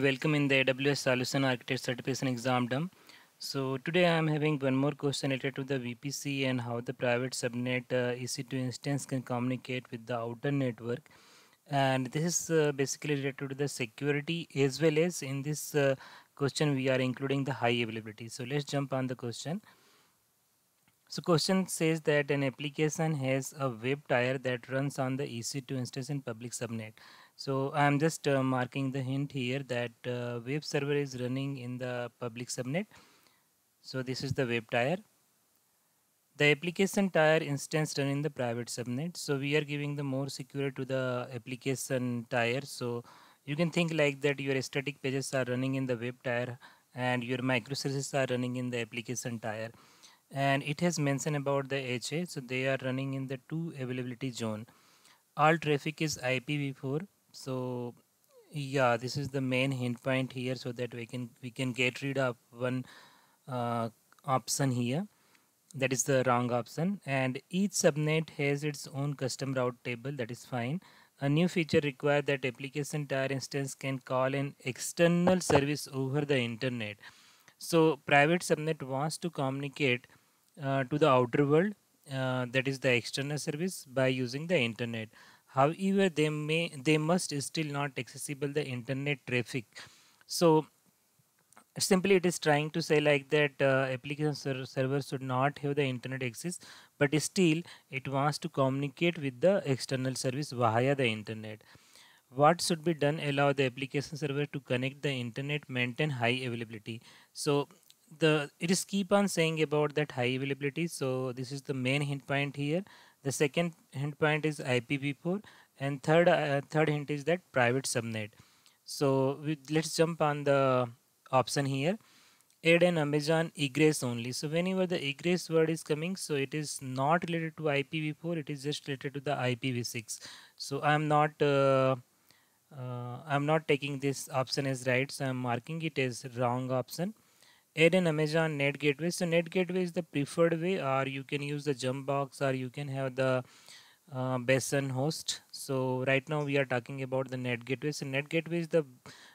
Welcome in the AWS Solution Architect Certification Exam done. So today I'm having one more question related to the VPC and how the private subnet uh, EC2 instance can communicate with the outer network. And this is uh, basically related to the security as well as in this uh, question we are including the high availability. So let's jump on the question. So question says that an application has a web tier that runs on the EC2 instance in public subnet. So I'm just uh, marking the hint here that uh, web server is running in the public subnet so this is the web tier. The application tier instance run in the private subnet. So we are giving the more secure to the application tier. So you can think like that your static pages are running in the web tier and your microservices are running in the application tier. And it has mentioned about the HA. So they are running in the two availability zone. All traffic is IPv4. So yeah, this is the main hint point here so that we can we can get rid of one uh, option here. That is the wrong option. And each subnet has its own custom route table. That is fine. A new feature requires that application tier instance can call an external service over the internet. So private subnet wants to communicate uh, to the outer world uh, that is the external service by using the internet however they may they must still not accessible the internet traffic. So simply it is trying to say like that uh, application ser server should not have the internet access but still it wants to communicate with the external service via the internet. What should be done allow the application server to connect the internet maintain high availability? So the it is keep on saying about that high availability. So this is the main hint point here the second hint point is ipv4 and third uh, third hint is that private subnet. So we, let's jump on the option here. Add an amazon egress only. So whenever the egress word is coming so it is not related to ipv4 it is just related to the ipv6 so i'm not uh, uh, i'm not taking this option as right so i'm marking it as wrong option add an amazon NAT gateway. So NAT gateway is the preferred way or you can use the jump box or you can have the uh, host. So right now we are talking about the NAT gateway. So NAT gateway is the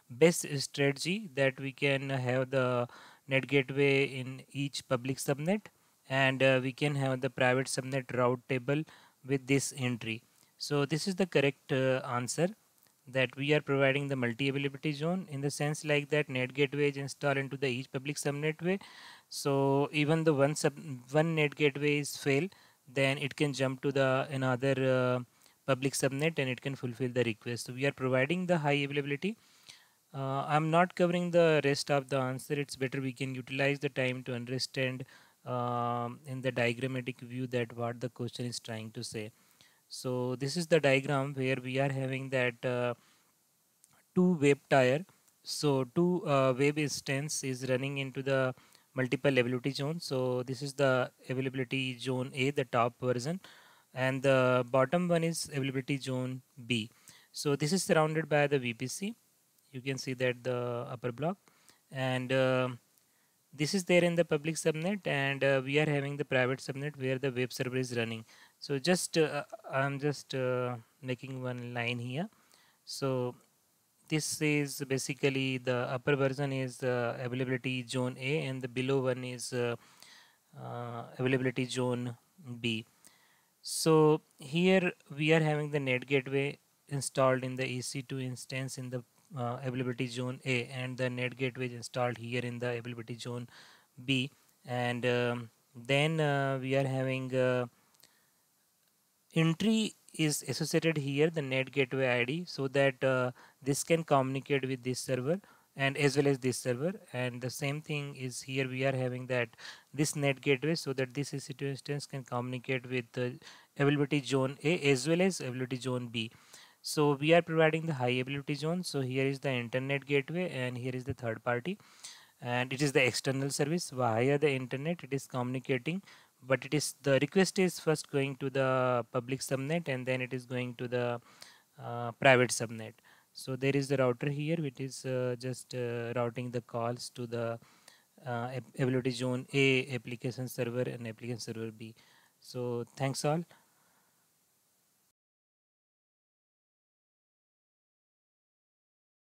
best strategy that we can have the NAT gateway in each public subnet and uh, we can have the private subnet route table with this entry. So this is the correct uh, answer that we are providing the multi availability zone in the sense like that NAT gateway is installed into the each public subnet way. So even the one sub one NAT gateway is fail then it can jump to the another uh, public subnet and it can fulfill the request. So we are providing the high availability. Uh, I'm not covering the rest of the answer. It's better we can utilize the time to understand um, in the diagrammatic view that what the question is trying to say so this is the diagram where we are having that uh, two web tier. so two uh, web instance is running into the multiple availability zone so this is the availability zone A the top version and the bottom one is availability zone B. So this is surrounded by the VPC you can see that the upper block. And uh, this is there in the public subnet and uh, we are having the private subnet where the web server is running. So just uh, I'm just uh, making one line here. So this is basically the upper version is uh, availability zone A and the below one is uh, availability zone B. So here we are having the NAT gateway installed in the EC2 instance in the uh, availability zone A and the NAT gateway is installed here in the availability zone B. And um, then uh, we are having uh, entry is associated here the NAT gateway ID so that uh, this can communicate with this server and as well as this server. And the same thing is here we are having that this NAT gateway so that this EC2 instance can communicate with the availability zone A as well as availability zone B so we are providing the high ability zone. So here is the internet gateway and here is the third party. And it is the external service. Via the internet it is communicating but it is the request is first going to the public subnet and then it is going to the uh, private subnet. So there is the router here which is uh, just uh, routing the calls to the uh, availability zone A application server and application server B. So thanks all